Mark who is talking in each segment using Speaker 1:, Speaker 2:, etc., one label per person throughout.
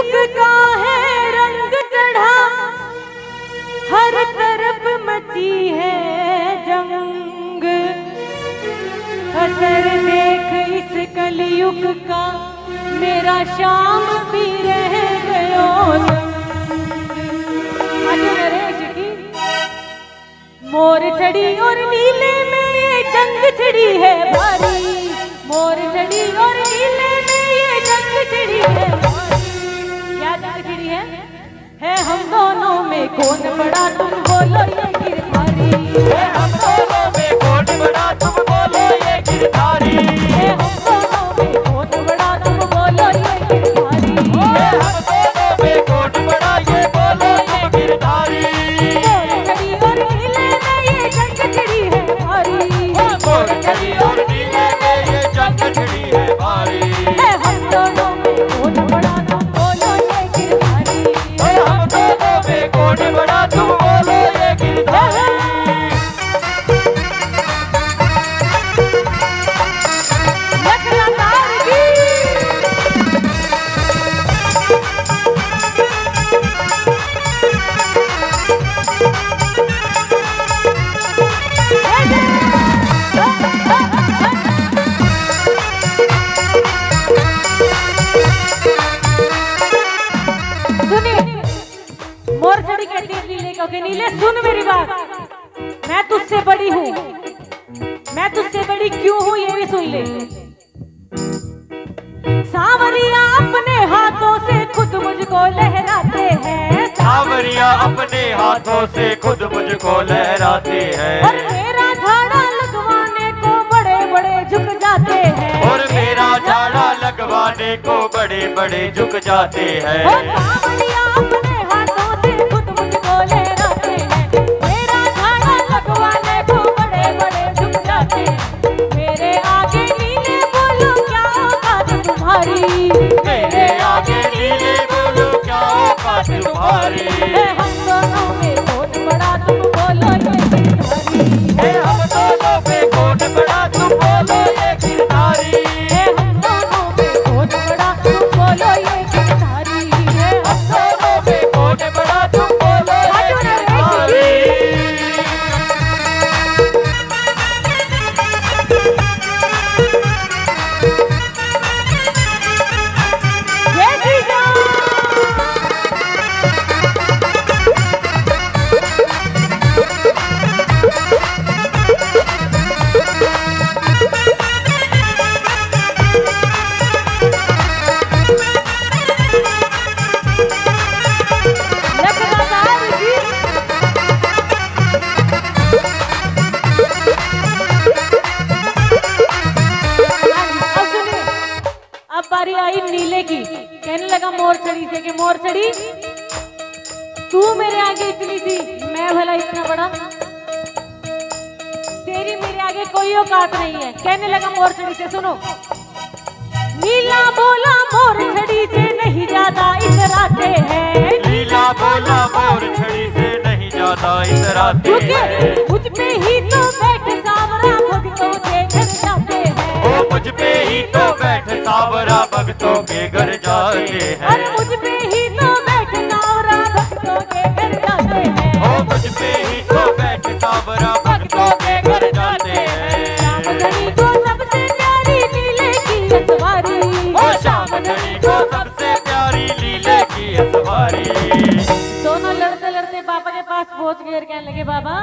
Speaker 1: कलयुग का है रंग चढ़ा। हर तरफ़ मची है जंग। असर देख इस कलयुग का। मेरा शाम भी रह गयो मोर चढ़ी और नीले में ये जंग चढ़ी है भारी मोर चढ़ी और नीले में ये जंग चढ़ी है क्या है? है हम दोनों में कौन बड़ा? तुम बोलो ये गिरधारी।
Speaker 2: है हम
Speaker 1: क्यों हूँ ये भी सुन ले। सांवरिया अपने हाथों से खुद मुझको लहराते हैं।
Speaker 2: सावरिया अपने हाथों से खुद मुझको लहराते हैं। और मेरा झाड़ा लगवाने को बड़े बड़े झुक जाते हैं।
Speaker 1: और मेरा झाड़ा लगवाने को बड़े बड़े झुक जाते हैं। औकात तुम्हारी
Speaker 2: मोर
Speaker 1: चढ़ी से कि मोर चढ़ी तू मेरे आगे इतनी थी मैं भला इतना बड़ा। तेरी मेरे आगे कोई औकात नहीं है। कहने लगा मोर चढ़ी से सुनो। नीला बोला मोर छड़ी से नहीं ज़्यादा इतराते हैं।
Speaker 2: लीला बोला मोर छड़ी से नहीं ज़्यादा इतराते हैं।
Speaker 1: मुझ पे ही तो बैठ सावरा भक्तों के घर पास और कहने लगे, बाबा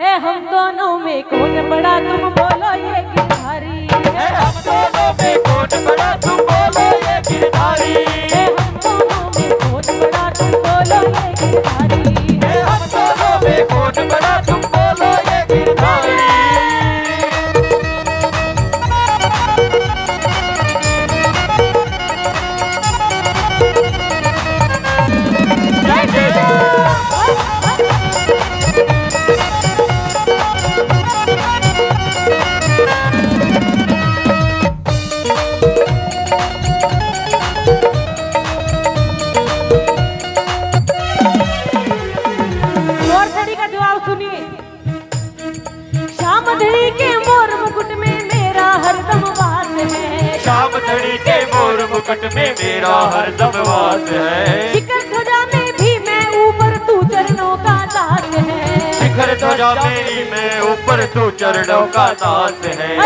Speaker 1: है हम दोनों में कौन बड़ा? तुम बोलो, ये
Speaker 2: है। हम दोनों में कौन बड़ा? तुम धड़ी
Speaker 1: के मोर मुकुट में मेरा हरदम वास
Speaker 2: है।
Speaker 1: श्याम
Speaker 2: धड़ी के मोर मुकुट में मेरा हरदम वास है।
Speaker 1: शिखर ध्वजा में भी मैं ऊपर तू चरणों का दास है।
Speaker 2: शिखर ध्वजा में
Speaker 1: भी मैं ऊपर तू चरणों का दास है।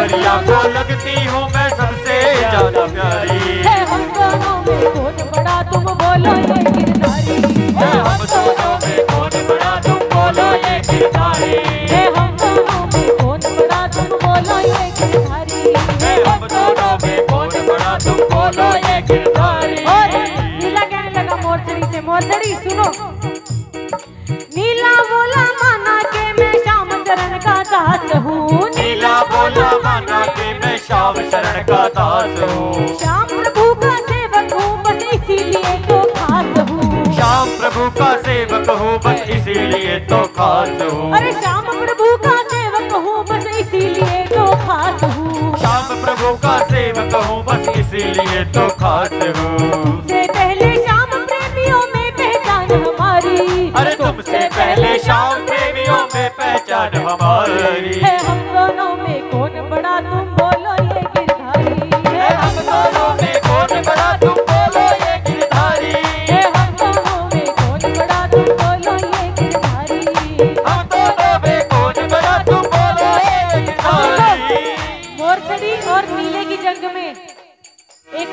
Speaker 2: ओ सावरिया को लगती हूँ मैं सबसे ज़्यादा प्यारी।
Speaker 1: है हम दोनों में कौन बड़ा तुम बोलो ये गिरधारी
Speaker 2: है हम दोनों में कौन बड़ा तुम बोलो ये गिरधारी
Speaker 1: है हम दोनों में कौन बड़ा तुम बोलो ये गिरधारी
Speaker 2: है हम दोनों में कौन बड़ा तुम बोलो ये गिरधारी
Speaker 1: और नीला कहने लगा से मोरचड़ी सुनो।
Speaker 2: शरण का दास हूँ।
Speaker 1: श्याम प्रभु का सेवक हूँ बस इसीलिए तो खास हूँ।
Speaker 2: श्याम प्रभु का सेवक हूँ बस इसीलिए तो खास हूँ।
Speaker 1: अरे श्याम प्रभु का सेवक हूँ बस इसीलिए तो खास हूँ।
Speaker 2: श्याम प्रभु का सेवक हूँ बस इसीलिए तो खास हूँ।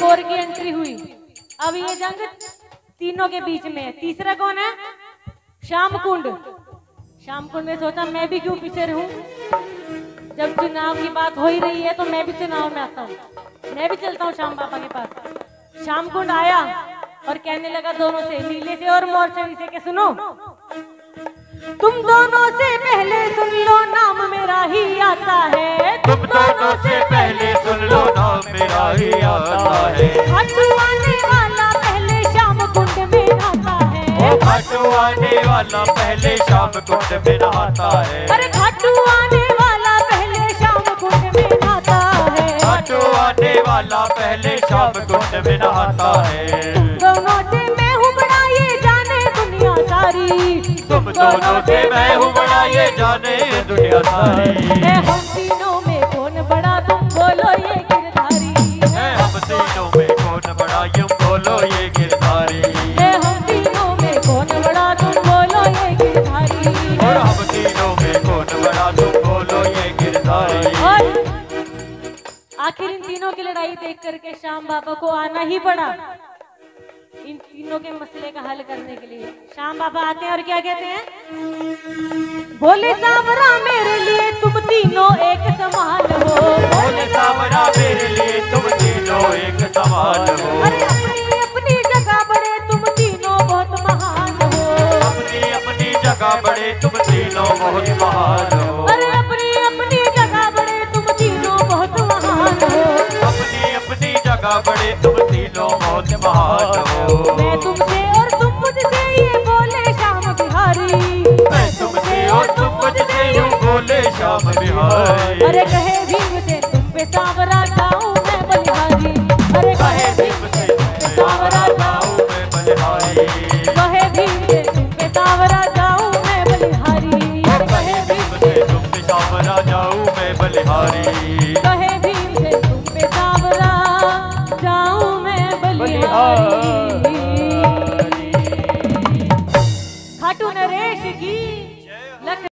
Speaker 1: और की एंट्री हुई। अब ये जंग तीनों के बीच में है। तीसरा कौन है? श्याम कुंड श्याम कुंड ने सोचा, मैं भी क्यों पीछे रहूँ? जब चुनाव की बात हो ही रही है तो मैं भी चुनाव में आता हूँ। मैं भी चलता हूँ श्याम बाबा के पास। श्याम कुंड आया और कहने लगा, दोनों से, नीले से और मोरछड़ी से, के सुनो। तुम दोनों से पहले सुन लो, नाम मेरा ही आता है।
Speaker 2: तुम दोनों से
Speaker 1: वाला पहले शाम कुंड में
Speaker 2: नहाता है।
Speaker 1: अरे खाटू आने वाला पहले शाम कुंड में आता है।
Speaker 2: खाटू आने वाला पहले शाम कुंड में नहाता है।
Speaker 1: दोनों से मैं हूँ बड़ा ये जाने दुनिया सारी।
Speaker 2: तुम दोनों से मैं हूँ बड़ा ये जाने दुनिया सारी।
Speaker 1: लड़ाई देख करके श्याम बाबा को आना ही पड़ा। इन तीनों के मसले का हल करने के लिए। श्याम बाबा आते हैं और क्या कहते हैं? बोले सावरा मेरे लिए तुम तीनों एक समान हो।
Speaker 2: बोले सावरा मेरे लिए तुम तीनों एक समान हो।
Speaker 1: अरे अपनी अपनी जगह बड़े तुम तीनों बहुत महान हो।
Speaker 2: अपनी अपनी जगह बड़े तुम तीनों बहुत
Speaker 1: बिहारी। अरे कहे भीम से तुम पे सावरा जाऊँ मैं बलिहारी। अरे
Speaker 2: कहे भीम से तुम सावरा जाऊँ मैं बलिहारी।
Speaker 1: कहे भीम से तुम पे सावरा जाऊँ मैं बलिहारी।
Speaker 2: कहे
Speaker 1: कहे
Speaker 2: भीम से तुम सावरा जाऊँ मैं बलिहारी।